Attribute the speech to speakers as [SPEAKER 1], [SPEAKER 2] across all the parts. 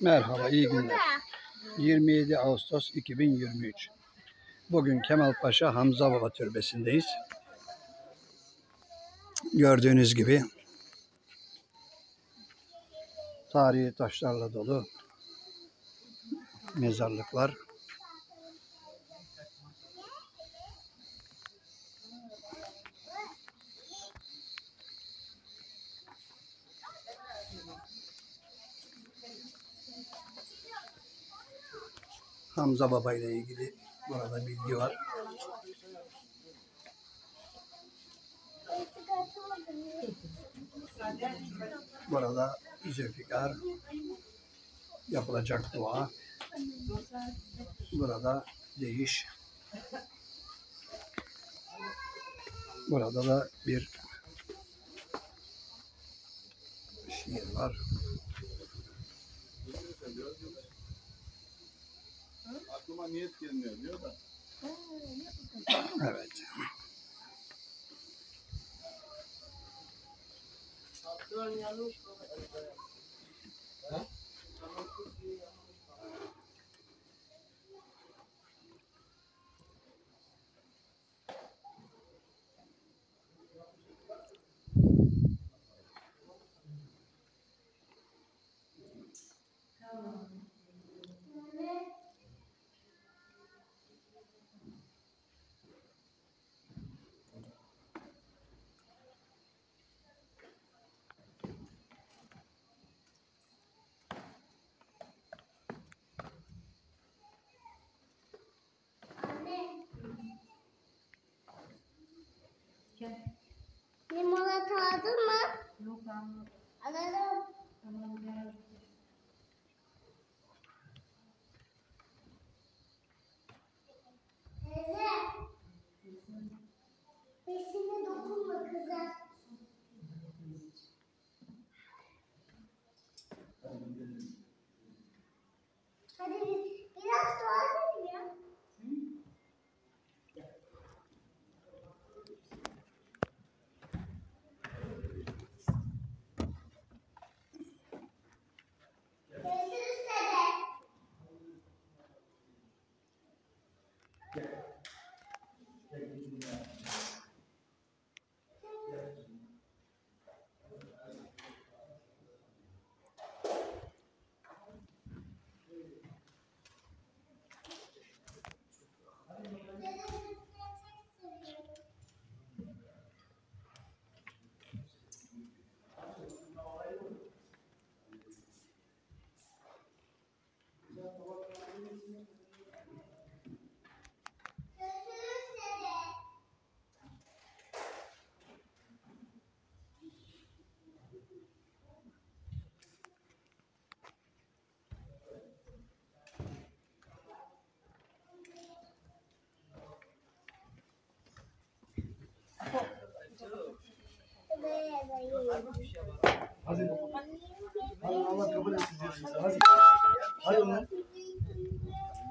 [SPEAKER 1] Merhaba, iyi günler. 27 Ağustos 2023. Bugün Kemalpaşa Hamza Baba Türbesi'ndeyiz. Gördüğünüz gibi tarihi taşlarla dolu mezarlıklar. Hamza Baba ile ilgili burada bilgi var. Burada Zülfikar yapılacak dua. Burada değiş. Burada da bir şiir var.
[SPEAKER 2] Aklıma niyet gelmiyor diyor da.
[SPEAKER 1] Evet.
[SPEAKER 3] Limonata aldın mı?
[SPEAKER 4] Yok almadım.
[SPEAKER 3] Alalım.
[SPEAKER 4] Tamam gel.
[SPEAKER 3] Teyze. Besine dokunma kızım. Hadi bir-
[SPEAKER 2] Hadi. Hadi Allah kabul etsin diyorsun. Hadi. Hadi oğlum.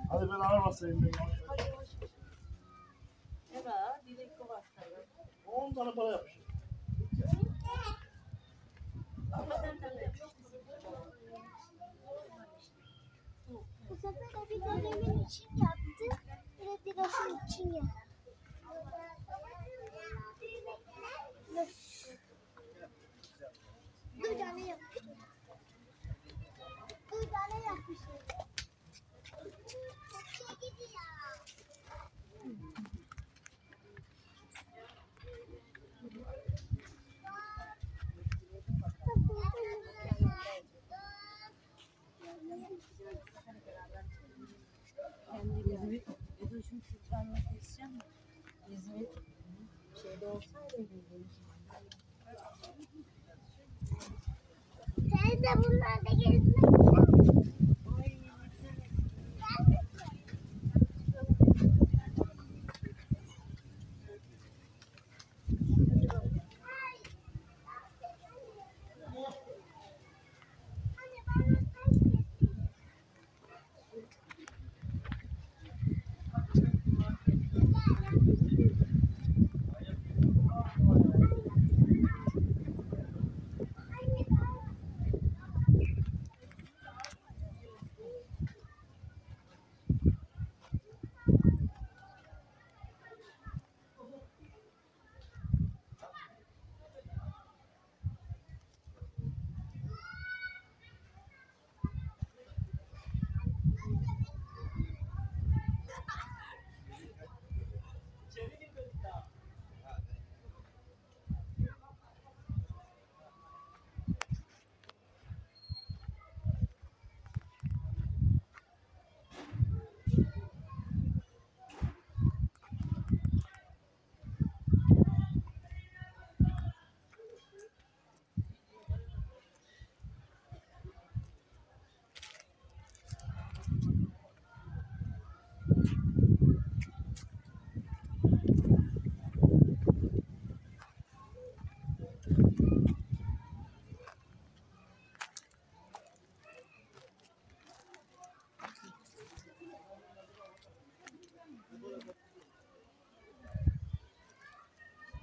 [SPEAKER 2] Hadi ben ağır basayım ben. 10 tane para yapmışım.
[SPEAKER 3] Bu sefer de bir dönemin için yaptı. Bir de birazın için yaptı. Dur. Dur tane yapmışım. Dur tane yapmışım. Çok şey gidiyor.
[SPEAKER 4] İzmir, Edoş'un Sultan'la keseceğim mi? İzmir şeyde olsaydı İzmir.
[SPEAKER 3] Teyze bunlar da gezmek